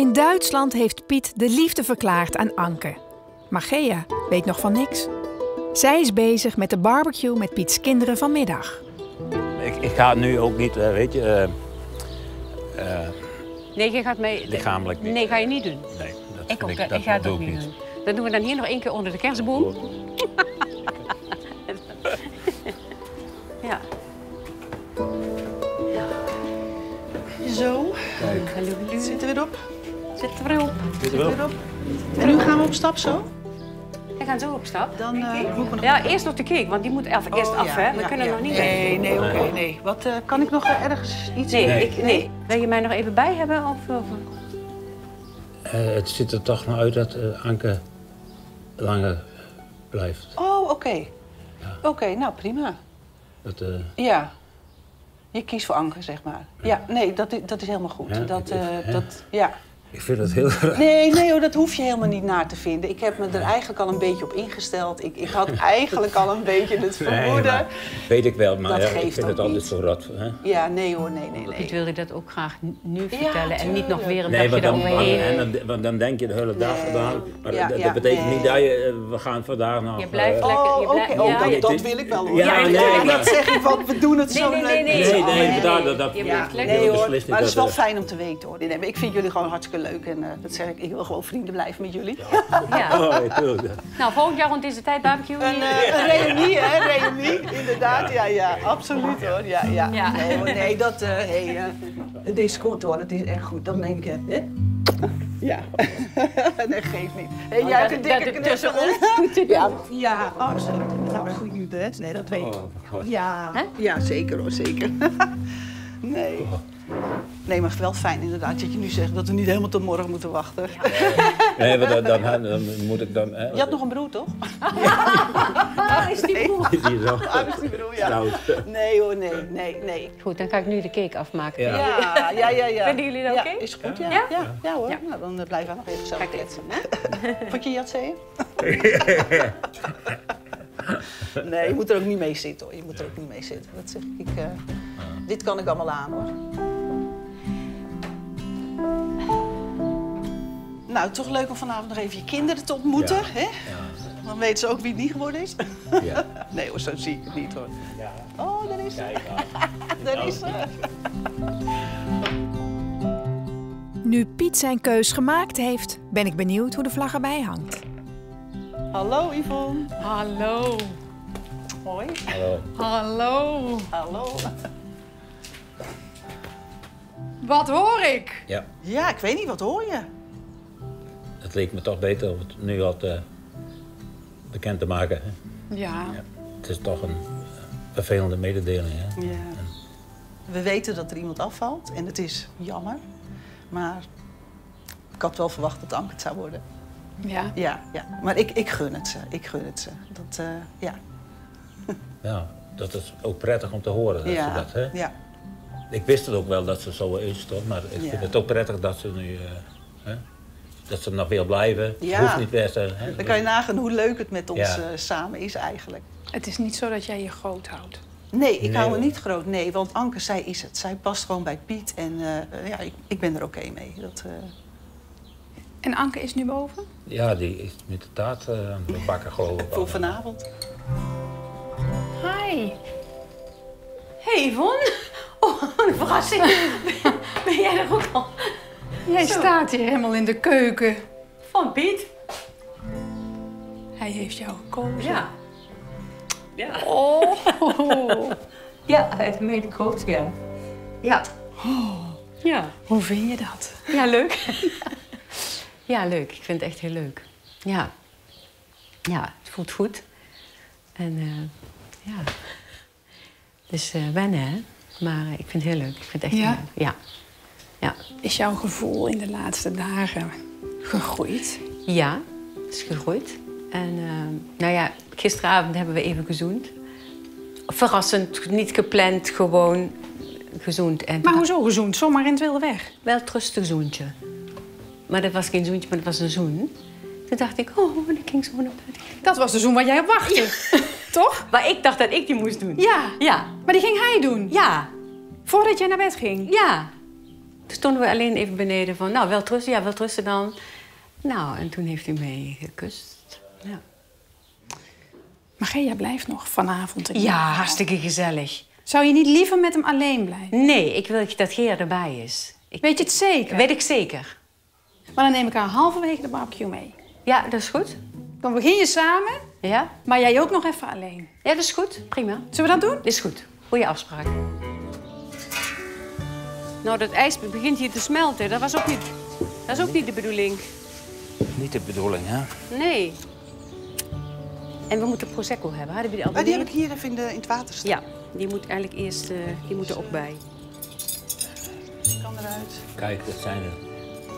In Duitsland heeft Piet de liefde verklaard aan Anke. Maar Gea weet nog van niks. Zij is bezig met de barbecue met Piets kinderen vanmiddag. Ik, ik ga nu ook niet, eh, weet je, eh, eh, Nee, je gaat mij... lichamelijk niet. Nee, ga je niet doen. Nee, dat Ik, ook, ik, dat ik ga het doe ook ik niet doen. Dan doen we dan hier nog één keer onder de kerstboom. Ja. Zo, Hallo, hallo. zitten we erop. Zit er weer op. Zit er wel op? Erop. En nu gaan we op stap zo. We gaan zo op stap. Dan eh, we nog... Ja, eerst nog de cake, want die moet even eerst Oh, af, ja, hè? We ja, kunnen ja. nog niet Nee, nee, oké, nee. Wat, eh, kan ik nog ergens iets... Nee, Nee. Ik, nee. Wil je mij nog even bij hebben? Of, of... Eh, het ziet er toch naar uit dat eh, Anke langer blijft. Oh, oké. Oké, nou prima. Dat, eh, Ja. Je kiest voor Anke, zeg maar. Ja, nee, dat, i- dat is helemaal goed. Ja, dat, eh, dat, ja. Ik vind het heel raar. Nee, nee hoor, dat hoef je helemaal niet naar te vinden. Ik heb me er eigenlijk al een beetje op ingesteld. Ik, ik had eigenlijk al een beetje het vermoeden. weet ik wel, maar Dat ja, geeft ik vind het altijd zo rot. Hè? Ja, nee hoor, nee, nee, nee. wilde dat ook graag nu Ja, vertellen en niet nog weer een Nee, dagje want dan, dan, want dan denk je de hele dag Nee. gedaan. Maar Ja, dat, ja, dat betekent nee. niet dat je, eh, we gaan vandaag nog... Je blijft eh, lekker- Oh, je oké, blijft- oh, ja, dat, dat wil ik wel hoor. Ja, ik nee, wil maar- niet zeggen van we doen het Nee, zo nee, leuk. nee, nee. Nee, Oh, nee, nee, nee. dat- Je Ja, blijft lekker. nee hoor, maar het is dat, wel eh, fijn om te weten hoor. Nee, maar ik vind jullie gewoon hartstikke leuk en eh, dat zeg ik, ik wil gewoon vrienden blijven met jullie. Ja. Oh, ik wil dat. Nou, volgend jaar rond deze tijd barbecue. Een, hier. eh, een reunie, hè, reunie, inderdaad. Ja, ja, absoluut hoor. Ja, ja. Ja. Nee, hoor, nee, dat, eh hey, eh, deze komt hoor, dat is echt goed. Dat denk ik, hè? Ja, nee, geeft niet. Hey, jij hebt een dikke het knuffel, hè? Ja, ja, absoluut. Nou, goed, hè? Nee, dat weet ik. Ja, Hè? ja, zeker hoor, zeker. Nee. Nee, maar wel fijn inderdaad dat je nu zegt dat we niet helemaal tot morgen moeten wachten. Nee, dan, dan, dan moet ik dan... Hè, Je had nog een broer, toch? Ah, is die broer. Die zo Ah, dat is die broer, ja. Nee hoor, nee, nee, nee. Goed, dan ga ik nu de cake afmaken. Ja. Ja, ja, ja. ja. Vinden jullie dat ja, oké? is goed, ja. Ja? Ja, ja, hoor. Ja. Nou, dan eh, blijven we nog even zelf kletsen. hè? Vond je Jatzee? nee, je moet er ook niet mee zitten hoor. Je moet er ook niet mee zitten. Dat zeg ik. eh, dit kan ik allemaal aan hoor. Nou, toch leuk om vanavond nog even je kinderen te ontmoeten. Ja. Hè? Dan weten ze ook wie het niet geworden is. Ja. Nee hoor, zo zie ik het niet hoor. Oh, daar is ze. Daar is ze. Nu Piet zijn keus gemaakt heeft, ben ik benieuwd hoe de vlag erbij hangt. Hallo Yvonne. Hallo. Hoi. Hallo. Hallo. Hallo. Wat hoor ik? Ja, Ja, ik weet niet, wat hoor je? Het leek me toch beter om het nu al te bekend te maken. Hè. Ja. Het is toch een vervelende mededeling. Hè. Ja. We weten dat er iemand afvalt en het is jammer. Maar ik had wel verwacht dat Anke het zou worden. Ja. Ja, ja. maar ik, ik gun het ze. Ik gun het ze. Dat, eh, ja. Ja, dat is ook prettig om te horen. Dat ja. ze dat, hè. ja. Ik wist het ook wel dat ze zo is, toch? Maar ik Ja. vind het ook prettig dat ze nu... eh, hè, dat ze nog wil blijven. Ja. Hoeft niet best. Hè. Dan kan je nagaan hoe leuk het met ons Ja. eh, samen is eigenlijk. Het is niet zo dat jij je groot houdt. Nee, ik Nee, hou me niet groot. Nee, want Anke, zij is het. Zij past gewoon bij Piet. En eh, eh, ja, ik, ik ben er oké mee. Dat, eh, En Anke is nu boven? Ja, die is met de taart eh, aan het bakken, geloof ik. voor vanavond. Hi. Hey Yvonne. Oh, een verrassing. Ben jij er ook al? Jij Zo. staat hier helemaal in de keuken. Van Piet? Hij heeft jou gekozen. Ja. Ja. Oh. Ja, hij heeft me gekookt, ja. Ja. Ja. Hoe vind je dat? Ja, leuk. ja, leuk. Ik vind het echt heel leuk. Ja. Ja, het voelt goed. En eh, ja. Dus eh wennen, hè. Maar eh, ik vind het heel leuk. Ik vind het echt Ja? heel leuk. Ja. Ja. Is jouw gevoel in de laatste dagen gegroeid? Ja, het is gegroeid. En eh, nou ja, gisteravond hebben we even gezoend. Verrassend, niet gepland, gewoon gezoend. En Maar hoezo gezoend? Zomaar in het wilde weg? Wel het rustig zoentje. Maar dat was geen zoentje, maar dat was een zoen. Toen dacht ik, oh, en ik ging zo naar bed. Dat was de zoen waar jij op wachtte. Toch? Maar ik dacht dat ik die moest doen. Ja. Ja. Maar die ging hij doen. Ja. Voordat jij naar bed ging. Ja. Toen stonden we alleen even beneden van, nou, wel trusten, ja, wel trusten dan. Nou, en toen heeft hij mij gekust. Ja, Maar Gea blijft nog vanavond. in ja hartstikke gezellig. Zou je niet liever met hem alleen blijven? Nee, ik wil dat Gea erbij is. Ik, Weet je het zeker? weet ik zeker. Maar dan neem ik haar halverwege de barbecue mee. Ja, dat is goed. Dan begin je samen, Ja? maar jij ook nog even alleen. Ja, dat is goed. Prima. Zullen we dat doen? Dat is goed. Goeie afspraak. Nou, dat ijs begint hier te smelten. Dat was ook niet, dat is ook niet de bedoeling. Niet de bedoeling, hè? Nee. En we moeten prosecco hebben. Hadden we die al Maar die heb ik hier even in, de, in het water staan. Ja, die moet eigenlijk eerst, eh, die moet er ook bij. Kan eruit. Kijk, dat zijn er.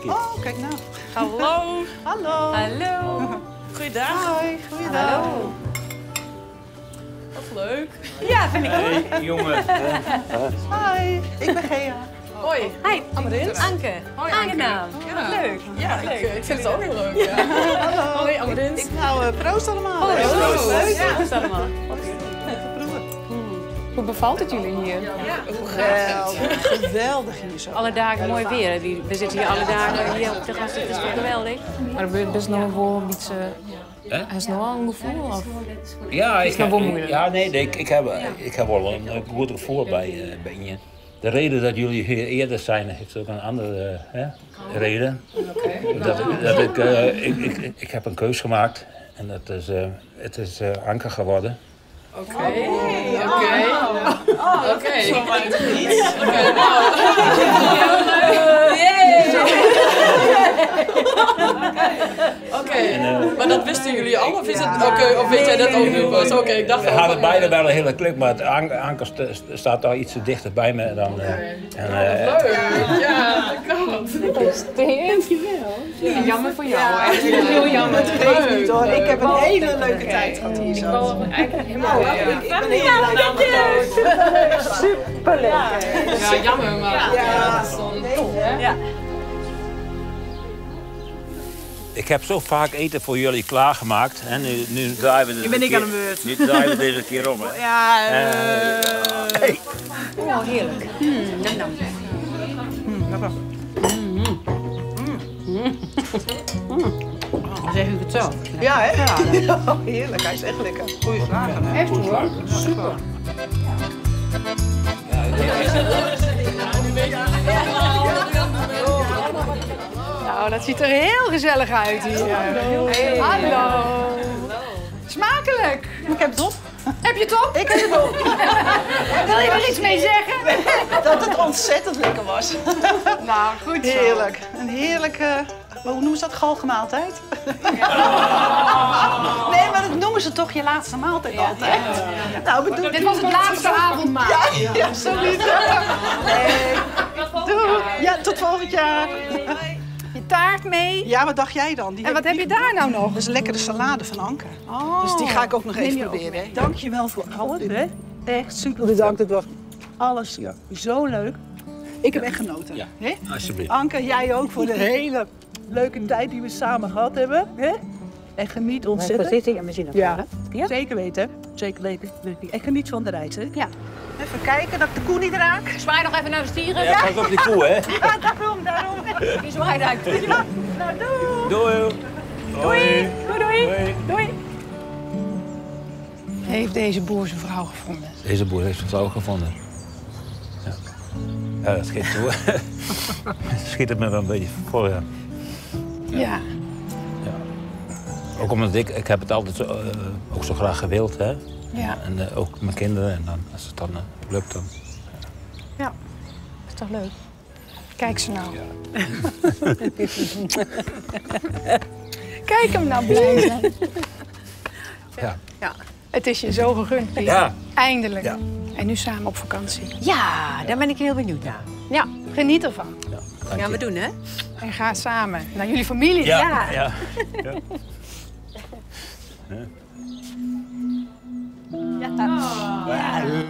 Oh, kijk nou. Hallo. Hallo. Hallo. Goeiedag. Hoi, goeiedag. Hallo. Wat leuk. Ja, vind ik ook. Hey, jongen. Hi, ik ben Gea. Hoi. Hi, Amarint. Anke. Hoi, Aangenaam. Ja. Leuk. Ja, ik, eh, ik vind het ook heel leuk. Ja. Hallo. Hoi, Amarint. Nou, eh, proost allemaal. Hallo. Proost. Leuk. Ja. Proost allemaal. Hoe bevalt het jullie hier? Geweldig. Geweldig hier zo. Alle dagen mooi weer. We zitten hier alle dagen hier op de gast. Het is toch geweldig? Maar er best nog wel een beetje... Hè? Hij is nog wel een gevoel of... Ja, ik nog heb, wel moeilijk. ja, nee, nee, ik, ik, heb, ik heb wel een, een goed gevoel bij, eh, bij je. De reden dat jullie hier eerder zijn, heeft ook een andere hè, reden. Dat, dat ik, eh, ik, ik, ik heb een keus gemaakt en dat is, eh, het is eh, Anker geworden. Oké. Oké. Oké. Oké, al? Of, is het, oké, of weet jij dat ook nu pas? Oké, ik dacht We al hadden beide wel een hele klik, maar het An- Anker st- st- staat daar iets dichter bij me dan. eh, en, eh, Leuk. Ja, dat kan. Ja, jammer voor jou. Echt heel jammer. Geeft niet hoor, ik heb een hele leuke tijd gehad hier zo. Eigenlijk helemaal ja. Ik ben heel blij. Superleuk. ja, jammer, maar ja, dat is dan top, hè? Ik heb zo vaak eten voor jullie klaargemaakt. En nu, nu draaien we deze ben ik keer, aan de beurt. Nu draaien we deze keer om. Hè. Ja, Eh, eh, hey. Oh, heerlijk. Mm, nam, nam. Zeg ik het zo? ja hè? Oh, heerlijk, hij is echt lekker. Goeie slager hè? Echt hoor. Super. Nou, dat ziet er heel gezellig uit hier. Hallo. Smakelijk. Ik heb het op. Heb je het op? Ik heb het op. Wil je er iets mee zeggen? Dat het ontzettend lekker was. Nou, goed zo. Heerlijk. Een heerlijke, hoe noemen ze dat, galgenmaaltijd? Nee, maar dat noemen ze toch je laatste maaltijd altijd? Nou, bedoel, Dit was het laatste avondmaal. Ja, ja, sorry. Nee. Doei. Ja, tot volgend jaar. Taart mee. Ja, wat dacht jij dan? Die En wat heb je daar nou nog? Dat is een lekkere salade van Anke. Oh, Dus die ga ik ook nog even proberen. mee. Dankjewel voor alles. Hè? Echt super bedankt. Het was alles zo leuk. Ik heb echt genoten. Ja. Hè? Alsjeblieft. Anke, jij ook voor de hele leuke tijd die we samen gehad hebben. Hè? En geniet ontzettend. zitten en we zien Ja, zeker weten. Zeker weten. En geniet van de reis. Hè? Ja. Even kijken dat ik de koe niet raak. Zwaai nog even naar de stieren. Ja, pas op die koe, hè? Ja, daarom, daarom. Die zwaait uit. Nou, doei. Doei. Doei. Doei, doei. Doei. Heeft deze boer zijn vrouw gevonden? Deze boer heeft het ook gevonden. Ja, ja dat schiet toe. schiet het me wel een beetje voor, ja. Ja. Ook omdat ik, ik heb het altijd zo, eh, ook zo graag gewild, hè. Ja. En eh, ook mijn kinderen. En dan, als het dan eh, lukt, dan... Is toch leuk? Kijk ze nou. Kijk hem nou blij zijn. Ja. Het is je zo gegund, Piet. Ja. Eindelijk. Ja. En nu samen op vakantie. Ja, daar ben ik heel benieuwd naar. Ja, geniet ervan. ja Gaan we doen, hè? En ga samen naar jullie familie. Ja. Ja. ¿Eh? Ya está.